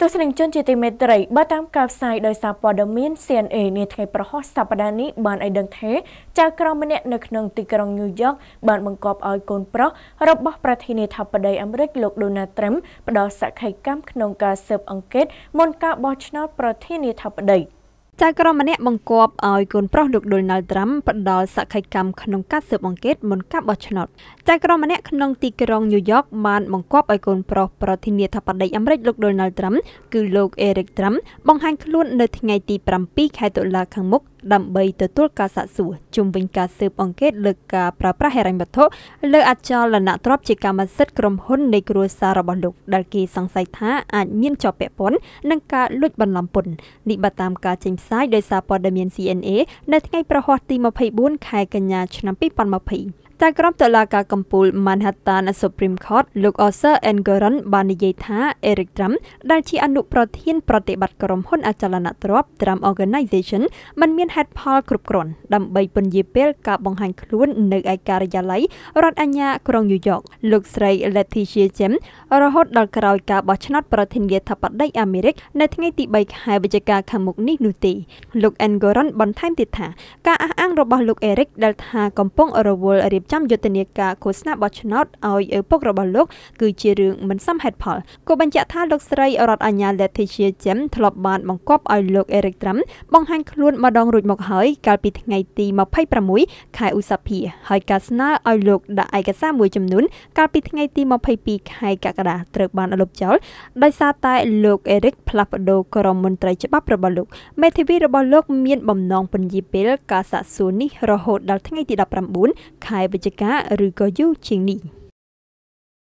ទស្សនិកជនជាទីមេត្រីបើតាមការផ្សាយដោយសារព័ត៌មាន CNA នាថ្ងៃប្រហោះសប្តាហ៍នេះបានឲ្យដឹងថាចៅក្រមម្នាក់នៅក្នុងទីក្រុងញូវយ៉កបានបង្គាប់ឲ្យកូនប្រុសរបស់ប្រធានាធិបតីអាមេរិកលោក Donald Trump ផ្ដល់សក្ខីកម្មក្នុងការស៊ើបអង្កេតមុនការបោះឆ្នោតប្រធានាធិបតី។ ចៅក្រមម្នាក់បង្គាប់ឲ្យកូនប្រុសលោកដូណាល់ត្រាំផ្ដល់សក្ខីកម្មក្នុងការស៊ើបអង្កេតមុនការបោះឆ្នោតចៅក្រមម្នាក់ក្នុងទីក្រុងញូវយ៉កបានបង្គាប់ឲ្យកូនប្រុសប្រធានាធិបតីអាមេរិកលោកដូណាល់ត្រាំគឺលោកអេរិកត្រាំបង្ហាញខ្លួននៅថ្ងៃទី7ខែតុលាខាងមុខ ដើម្បីទទួលការសាកសួរជុំវិញការស៊ើបអង្កេតលើការប្រើប្រាស់ហិរញ្ញវត្ថុលើអចលនទ្រព្យជាកម្មសិទ្ធិក្រុមហ៊ុននៃគ្រួសាររបស់លោកដែលគេសង្ស័យថាអាចមានជាប់ពាក់ព័ន្ធនឹងការលួចបន្លំពន្ធនេះបើតាមការចេញផ្សាយដោយសារព័ត៌មាន CNA នៅថ្ងៃប្រហ័សទី24ខែកញ្ញាឆ្នាំ2020 ចៅក្រមតុលាការកំពូល Manhattan Supreme Court លោក Arthur Engoron បាននិយាយថា Eric Trump ដែលជាអនុប្រធានប្រតិបត្តិក្រុមហ៊ុនអចលនទ្រព្យ Trump Organization មិនមានហេតុផលគ្រប់គ្រាន់ដើម្បីពន្យាពេលការបង្ហាញខ្លួននៅឯការិយាល័យរដ្ឋអាជ្ញាក្រុងញូវយ៉កលោកស្រី Letitia James រហូតដល់ក្រោយការបោះឆ្នោតប្រធានាធិបតីអាមេរិកនៅថ្ងៃទី3ខែវិច្ឆិកាខាងមុខនេះនោះទេលោក Engoron បន្ថែមទៀតថាការអះអាងរបស់លោក Eric ដែលថាកំពុងរវល់រៀបចំយុទ្ធនាការឃោសនាបោះឆ្នោតឲ្យឪពុករបស់លោកគឺជារឿងមិនសមហេតុផលគូបញ្ជាក់ថាលោកស្រីរដ្ឋអាញា Letitia James ធ្លាប់បានបង្គាប់ឲ្យលោក Eric Trump បង្ហាញខ្លួនម្ដងរួចមកហើយកាលពីថ្ងៃទី26ខែឧសភាហើយការស្នើឲ្យលោកដាក់ឯកសារមួយចំនួនកាលពីថ្ងៃទី22ខែកក្កដាត្រូវបានលុបចោលដោយសារតែលោក Eric ផ្លាស់ប្ដូរក្រមមន្ត្រីច្បាប់របស់លោកមេធាវីរបស់លោកមានបំណងពន្យាពេលការសាកសួរនេះរហូតដល់ថ្ងៃទី19ខែវិច្ឆិកាឬក៏យូរជាងនេះ